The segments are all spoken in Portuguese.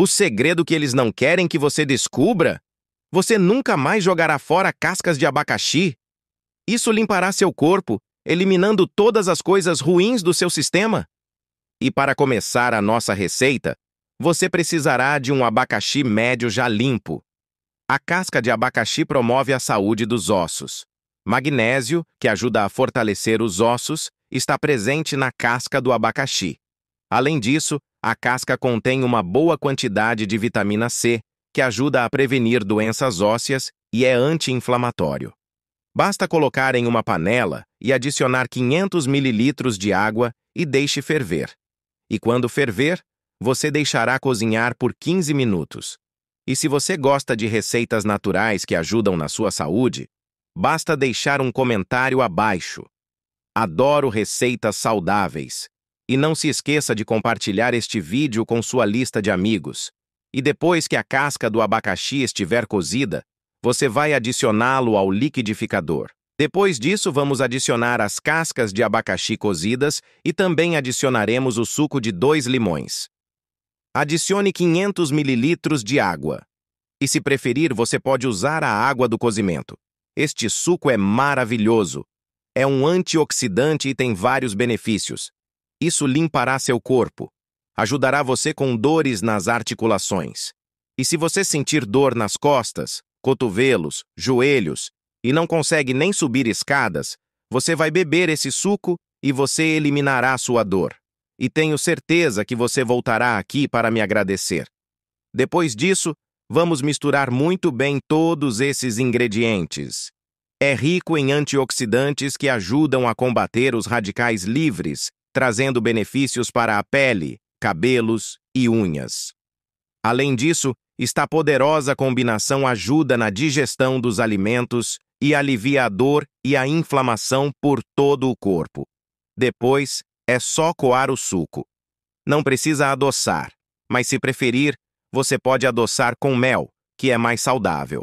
O segredo que eles não querem que você descubra? Você nunca mais jogará fora cascas de abacaxi. Isso limpará seu corpo, eliminando todas as coisas ruins do seu sistema. E para começar a nossa receita, você precisará de um abacaxi médio já limpo. A casca de abacaxi promove a saúde dos ossos. Magnésio, que ajuda a fortalecer os ossos, está presente na casca do abacaxi. Além disso, a casca contém uma boa quantidade de vitamina C, que ajuda a prevenir doenças ósseas e é anti-inflamatório. Basta colocar em uma panela e adicionar 500 ml de água e deixe ferver. E quando ferver, você deixará cozinhar por 15 minutos. E se você gosta de receitas naturais que ajudam na sua saúde, basta deixar um comentário abaixo. Adoro receitas saudáveis. E não se esqueça de compartilhar este vídeo com sua lista de amigos. E depois que a casca do abacaxi estiver cozida, você vai adicioná-lo ao liquidificador. Depois disso, vamos adicionar as cascas de abacaxi cozidas e também adicionaremos o suco de dois limões. Adicione 500 ml de água. E se preferir, você pode usar a água do cozimento. Este suco é maravilhoso. É um antioxidante e tem vários benefícios. Isso limpará seu corpo. Ajudará você com dores nas articulações. E se você sentir dor nas costas, cotovelos, joelhos e não consegue nem subir escadas, você vai beber esse suco e você eliminará sua dor e tenho certeza que você voltará aqui para me agradecer. Depois disso, vamos misturar muito bem todos esses ingredientes. É rico em antioxidantes que ajudam a combater os radicais livres, trazendo benefícios para a pele, cabelos e unhas. Além disso, esta poderosa combinação ajuda na digestão dos alimentos e alivia a dor e a inflamação por todo o corpo. Depois, é só coar o suco. Não precisa adoçar, mas se preferir, você pode adoçar com mel, que é mais saudável.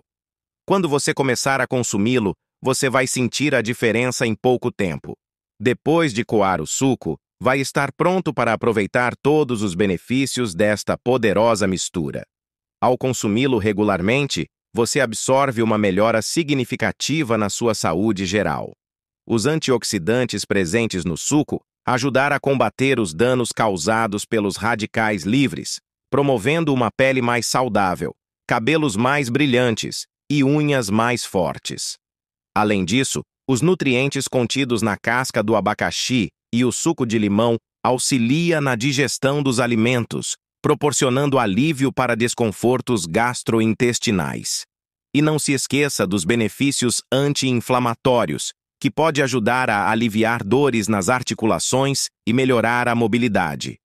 Quando você começar a consumi-lo, você vai sentir a diferença em pouco tempo. Depois de coar o suco, vai estar pronto para aproveitar todos os benefícios desta poderosa mistura. Ao consumi-lo regularmente, você absorve uma melhora significativa na sua saúde geral. Os antioxidantes presentes no suco ajudar a combater os danos causados pelos radicais livres, promovendo uma pele mais saudável, cabelos mais brilhantes e unhas mais fortes. Além disso, os nutrientes contidos na casca do abacaxi e o suco de limão auxilia na digestão dos alimentos, proporcionando alívio para desconfortos gastrointestinais. E não se esqueça dos benefícios anti-inflamatórios, que pode ajudar a aliviar dores nas articulações e melhorar a mobilidade.